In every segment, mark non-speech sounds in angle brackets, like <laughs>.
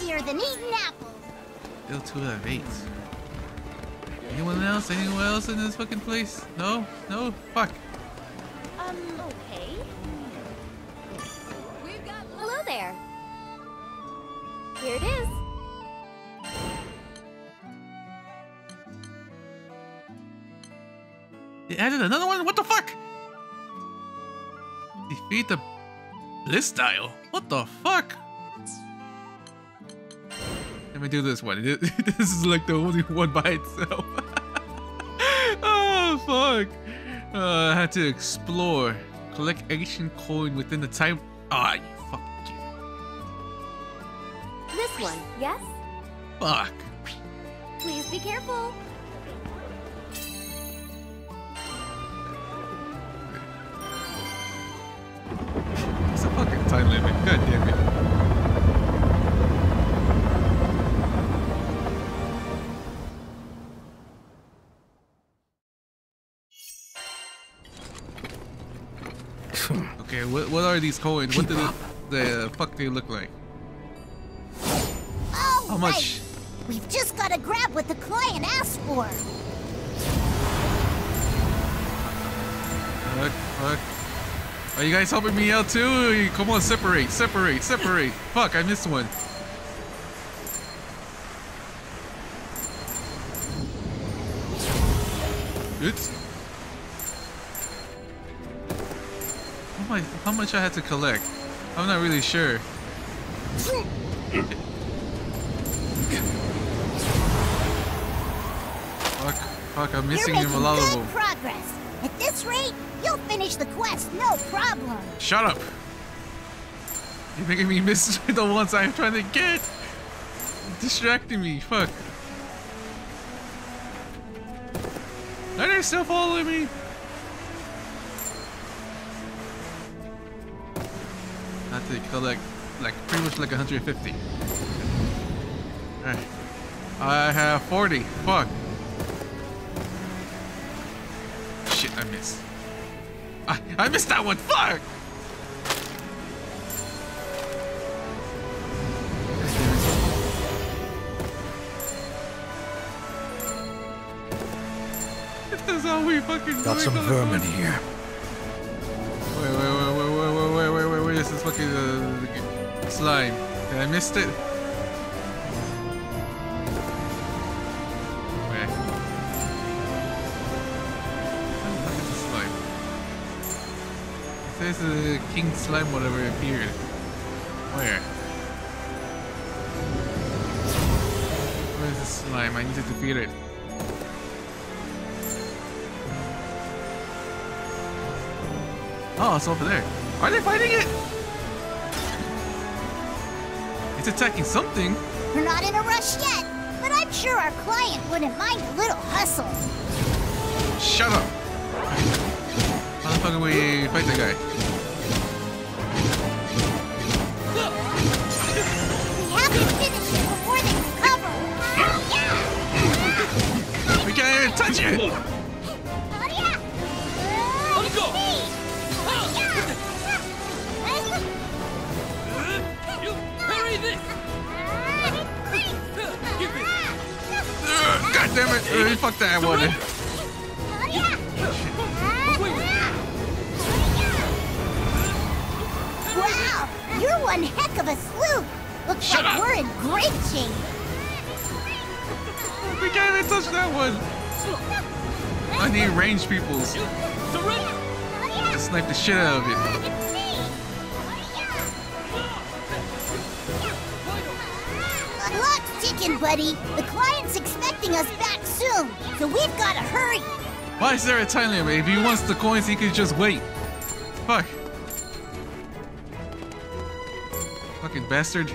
easier than eating apples. Still two out of eight. Anyone else? Anyone else in this fucking place? No? No? Fuck. Um, okay. Hello there. Here it is. They added another one? What the fuck? Defeat the Bliss style. What the fuck? Let me do this one. <laughs> This is like the only one by itself. <laughs> oh fuck. Uh, I had to explore. Collect ancient coin within the time. Ah, you fucking This one, yes? fuck. Please be careful. What, are these coins? What do the, the fuck they look like? Oh, How much? right. We've just got to grab what the client asked for. Fuck, fuck. Are you guys helping me out too? Come on, separate, separate, separate. <laughs> fuck, I missed one. Oops. Much, how much I had to collect? I'm not really sure. Fuck, fuck, I'm missing You're making good progress. At this rate, you'll finish the quest, no problem. Shut up! You're making me miss <laughs> the ones I'm trying to get! Distracting me, fuck. Are they still following me? I have to collect like pretty much like 150. Alright. I have 40. Fuck. Shit, I missed. I, I missed that one. Fuck! That's how we fucking Got some vermin here. Is fucking uh, slime. Did I missed it? The says uh, king slime whatever appeared. Where? Where is this slime? I need to defeat it. Oh, it's over there. Are they fighting it? It's attacking something. We're not in a rush yet, but I'm sure our client wouldn't mind a little hustle. Shut up. How the fuck do we fight that guy? We have to finish it before they recover. We can't even touch it. Uh, fuck that one. Wow, you're one heck of a sleuth. Looks Shut like up. we're in great shape. We can't even touch that one. I need range peoples to snipe the shit out of it. The clock's ticking, buddy. The client's expecting us back so we've got to hurry. Why is there a time limit? If he wants the coins, he could just wait. Fuck. Fucking bastard.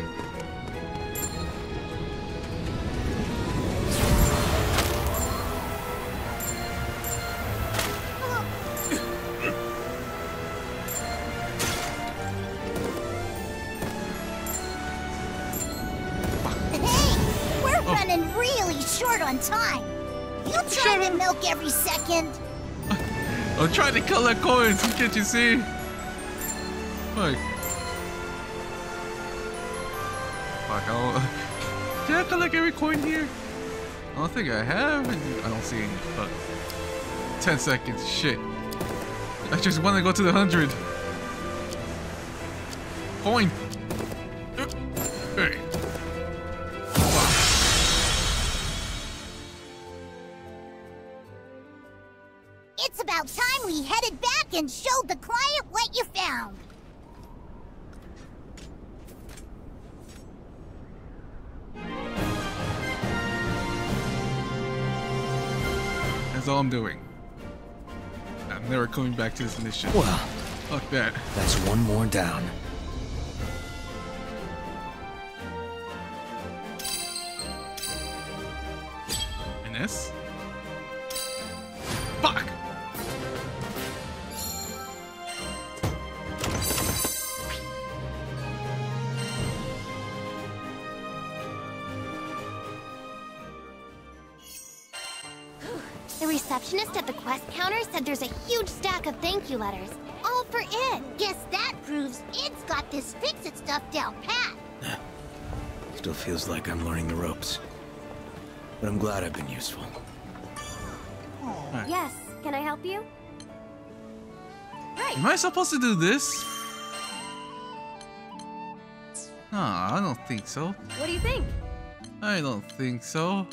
Hey, we're Oh. running really short on time. Milk every second? <laughs> I'm trying to collect coins, can't you see? Fuck. Fuck. <laughs> I. Did I collect every coin here? I don't think I have. I don't see any. Fuck. Ten seconds. Shit. I just want to go to the hundred. Coin. And showed the client what you found. That's all I'm doing. I'm never coming back to this mission. Well, Fuck that. that's one more down. And this? The receptionist at the quest counter said there's a huge stack of thank you letters. All for it. Guess that proves it's got this fix-it stuff down pat. <sighs> Still feels like I'm learning the ropes. But I'm glad I've been useful. Yes, can I help you? Right. Am I supposed to do this? No, I don't think so. What do you think? I don't think so.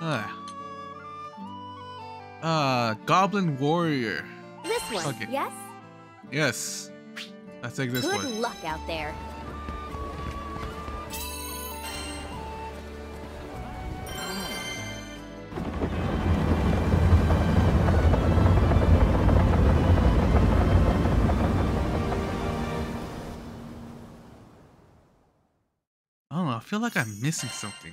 Ah. Uh, Goblin Warrior. This one, Okay. yes? Yes. Let's take this Good one. luck out there. I don't know. I feel like I'm missing something.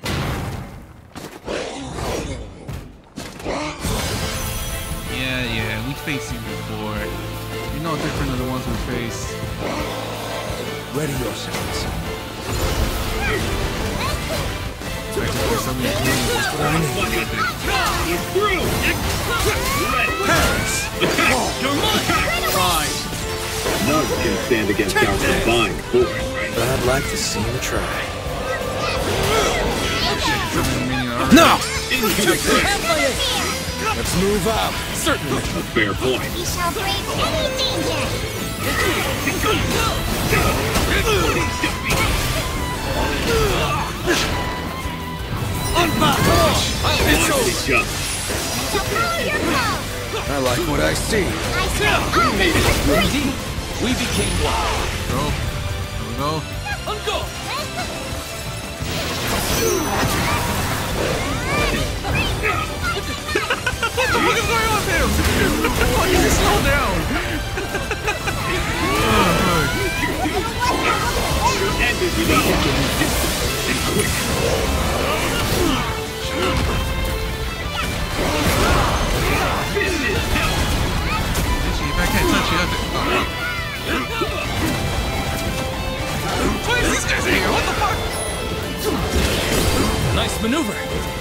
Yeah, yeah. We faced you before. You're no different than the ones we face. Ready yourselves. Like, for some reason, That's what I need. He's through! Fine. None can stand against our combined force. But I'd like to see him try. something meaning already. No! Let's move out. Certainly. A fair point. We shall brave any danger. Nicely done. So follow your. I like what I see. I say all the Indeed. We became one. Go. Here we go. Uncle! What is going on there? Why did you slow down? End it without. Actually, if I can't touch you, I'll What is this guy's here? What the fuck? Nice maneuver.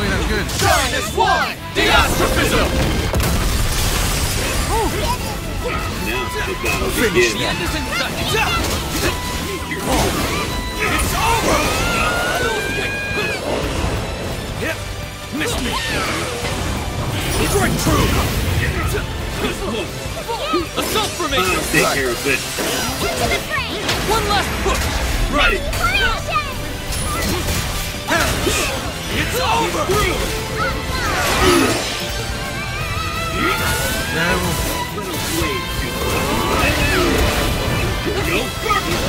play one, good. Shine is flying! The astrophism! Finish the end is in sight. It's over! Yep, missed me. Strike true! Assault formation! Uh, take care of it. Into the fray! One last push! Right! Come it's over! Go.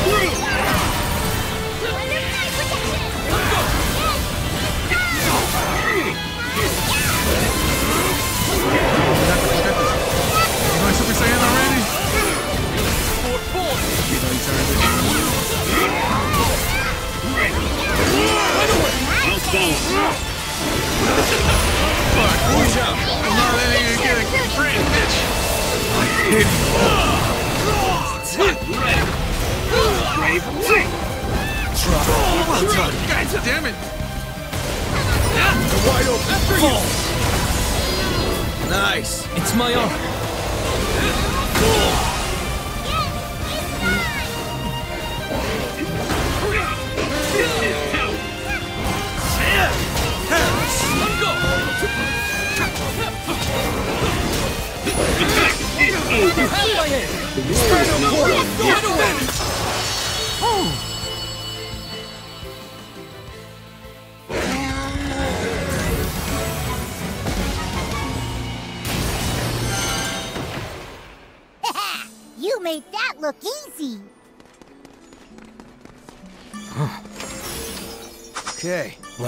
Through.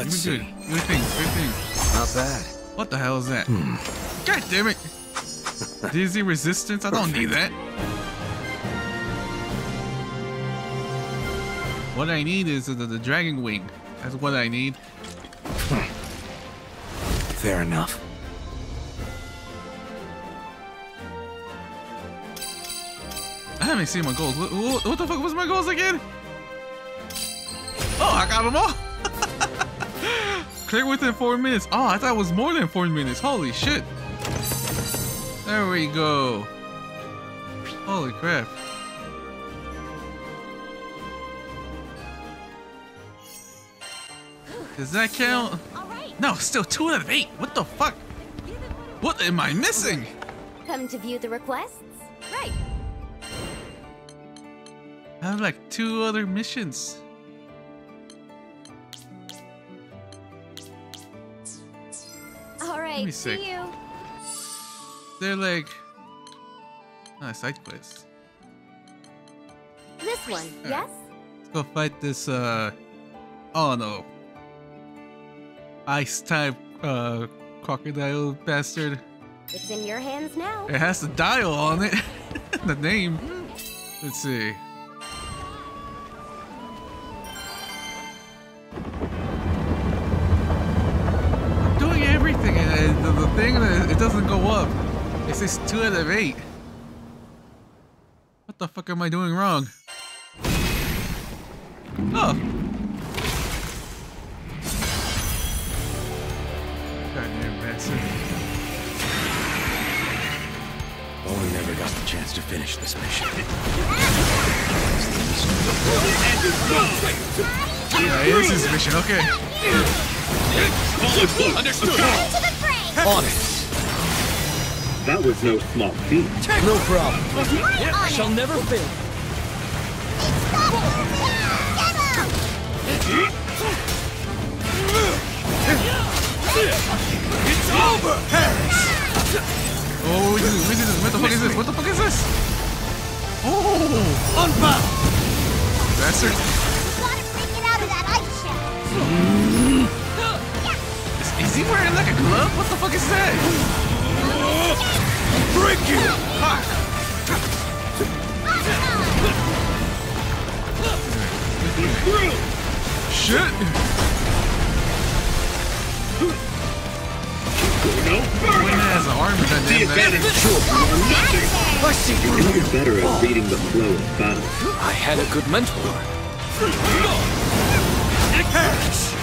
Let's Good. see. Good things. Good things. Not bad. What the hell is that? Hmm. God damn it. Dizzy resistance? I don't need that. What I need is the, the dragon wing. That's what I need. Hmm. Fair enough. I haven't seen my goals. What, what, what the fuck was my goals again? Oh, I got them all. Clear within four minutes. Oh, I thought it was more than four minutes. Holy shit. There we go. Holy crap. Does that count? No, still two out of eight. What the fuck? What am I missing? come to view the requests? Right. I have like two other missions. Alright, see. see you. They're like ah, side quests. This one, yes? Let's go fight this uh oh no. Ice type uh crocodile bastard. It's in your hands now. It has the dial on it. <laughs> the name. Let's see. It says two out of eight. What the fuck am I doing wrong? Oh. Goddamn bastard. Only never got the chance to finish this mission. Yeah, it is his mission, okay. Understood! Into the fray! On it. That was no small feat. No problem. Yep, I shall never fail. It's over, Harris. Oh, what is this? What is this? What the fuck is this? What the fuck is this? Oh, Unbound. bastard. Gotta break it out of that ice shell! Is, is he wearing like a glove? What the fuck is that? Break you. Fuck. Shit. No When it has an arm, that The advantage bastard. short you are nothing. I see you. You're better at reading the flow of battle. I had a good mentor. Harris.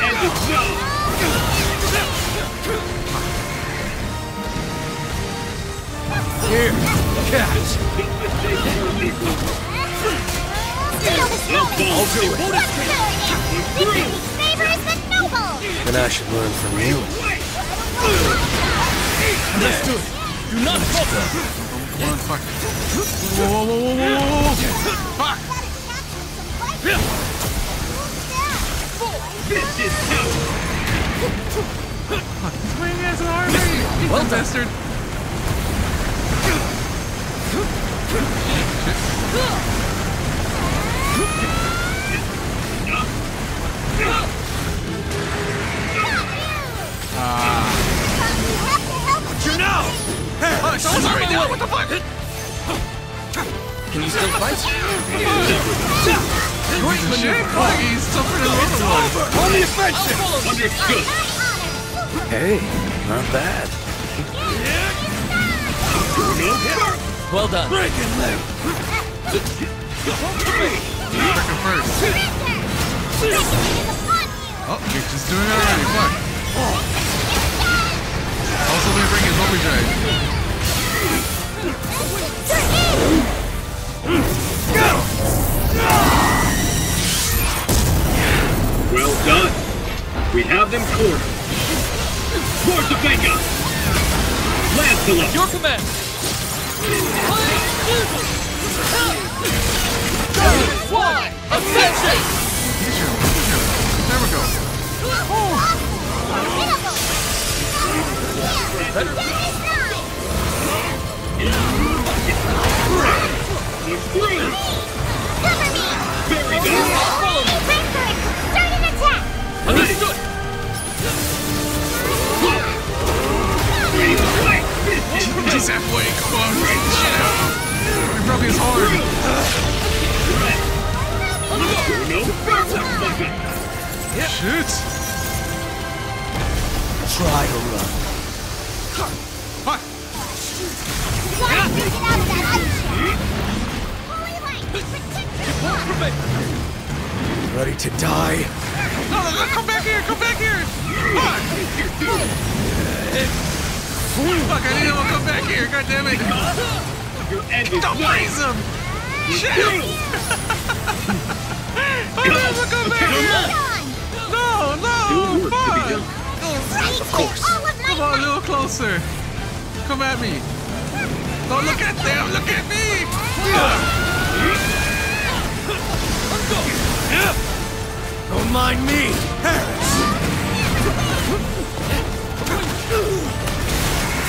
End. Here, catch. I'll follow. Victory favors the noble! Then I should learn from you. Understood. Do it. Do not falter. Come. Whoa, whoa, whoa, whoa, whoa, This is how. He's as an army! You Well bastard! You now. Oh, someone's already! What the fuck? Can you still fight? Great shit! Fuck, he's tougher than the other one! On the offensive. Understood. Hey, not bad. Well done. Freaking first. Oh, you're just doing it already. Fuck. Also, let me bring his overdrive. Well done. We have them cornered. Towards the Vega. Lancelot. Your command. One. Attention. Chill, chill. There we go. Through. Very good. He's halfway. Come on. We broke his horn. No further. Shit. Try to run. Fuck. Ready to die? No, no, no, come back here. Come back here. Fuck. Fuck, I need him to come back here. God damn it. Your end is Don't nigh. freeze him. Shit. I need him to come back here. No, no. work to Fuck. Of course. Come on, a little closer. Come at me. Don't look at them. Look at me. Don't mind me, Harris.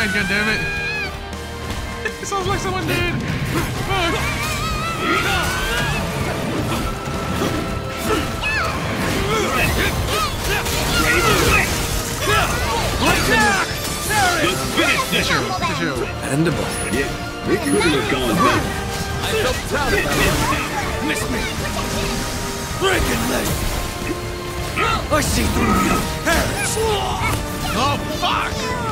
his line of sight, goddammit. It sounds like someone did. Fuck. Ready to fight. Finish this. Tissue, tissue. Endable. Yeah, it couldn't have gone better. I felt proud of that. Miss me. Breaking leg. I see through you, Harris. Oh, fuck.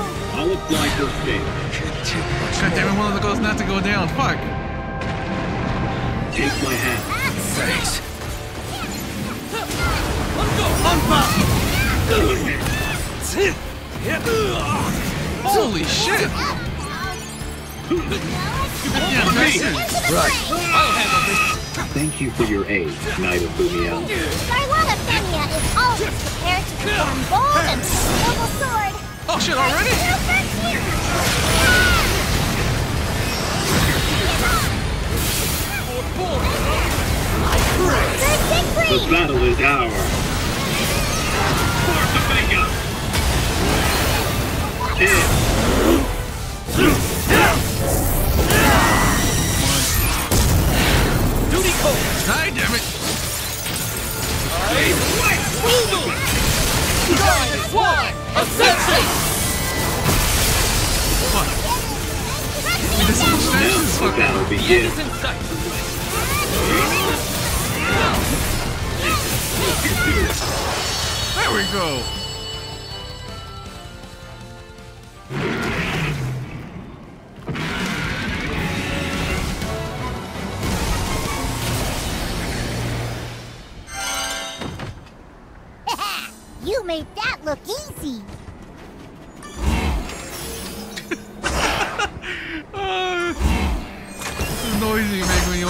I'll apply first. God damn it, one of the goals not to go down. Fuck. Take my hand. Thanks. Holy shit. Yeah, bastard. Right. I'll handle this. Thank you for your aid, Knight of Lumiel. Charlotta Fenia is always prepared to perform bold and noble sword. Oh shit, already? The battle is ours. The!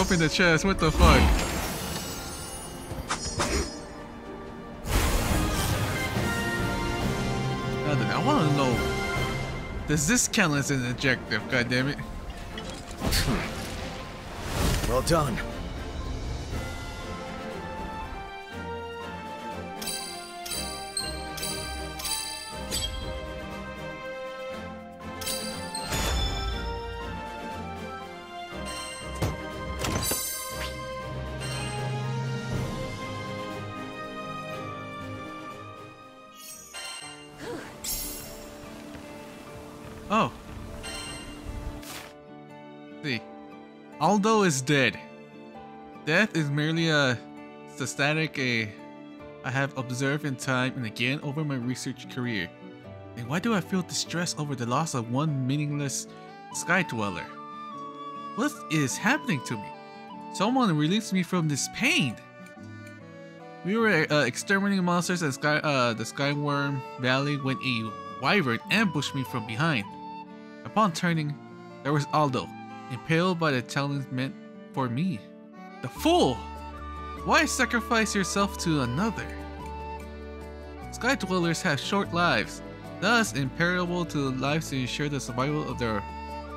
Open the chest, what the fuck? I wanna know, does this count as an objective, God damn it! Well done. See. Aldo is dead. Death is merely a static a I have observed in time and again over my research career. And why do I feel distress over the loss of one meaningless sky dweller? What is happening to me? Someone release me from this pain. We were uh, exterminating monsters at sky, uh, the Skyworm Valley when a wyvern ambushed me from behind. Upon turning, there was Aldo, impaled by the challenge meant for me. The fool! Why sacrifice yourself to another? Sky dwellers have short lives, thus imperillable to the lives to ensure the survival of their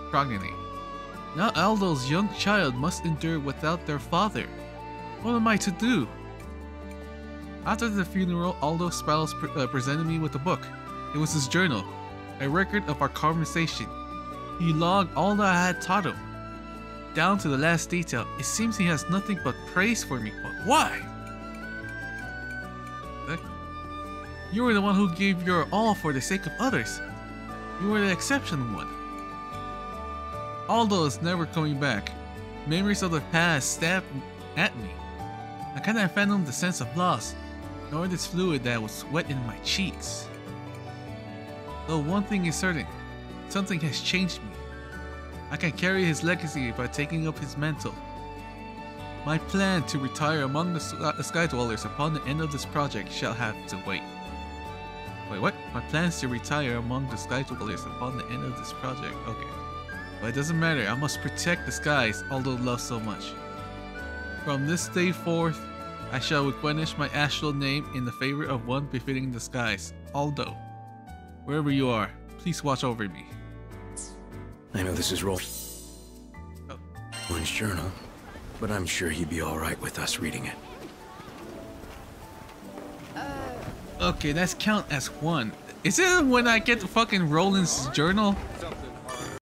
progeny. Now Aldo's young child must endure without their father. What am I to do? After the funeral, Aldo Spouse pre- uh, presented me with a book. It was his journal, a record of our conversation. He logged all that I had taught him, down to the last detail. It seems he has nothing but praise for me, but why? You were the one who gave your all for the sake of others. You were the exceptional one. Aldo is never coming back. Memories of the past stab at me. I cannot fathom the sense of loss, nor this fluid that was wet in my cheeks. Though one thing is certain, something has changed me. I can carry his legacy by taking up his mantle. My plan to retire among the uh, Sky Dwellers upon the end of this project shall have to wait. Wait, what? My plans to retire among the Sky Dwellers upon the end of this project. Okay. But it doesn't matter, I must protect the skies, although loved so much. From this day forth, I shall replenish my astral name in the favor of one befitting the skies, Aldo. Wherever you are, please watch over me. I know this is Roll. Oh. One's journal, but I'm sure he'd be all right with us reading it. Uh, okay, that's count as one. Is it when I get fucking Rolan's journal?